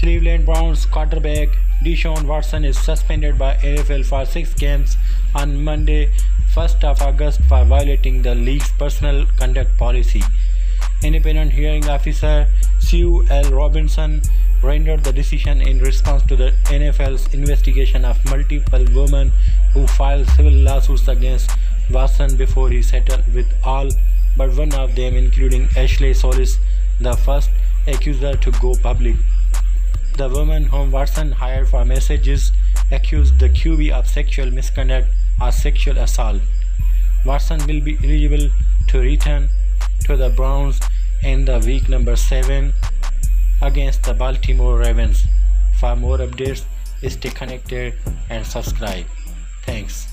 Cleveland Browns quarterback Deshaun Watson is suspended by NFL for six games on Monday, 1st of August, for violating the league's personal conduct policy. Independent hearing officer Sue L. Robinson rendered the decision in response to the NFL's investigation of multiple women who filed civil lawsuits against Watson before he settled with all but one of them, including Ashley Solis, the first accuser to go public. The woman whom Watson hired for messages accused the QB of sexual misconduct or sexual assault. Watson will be eligible to return to the Browns in the week number 7 against the Baltimore Ravens. For more updates, stay connected and subscribe. Thanks.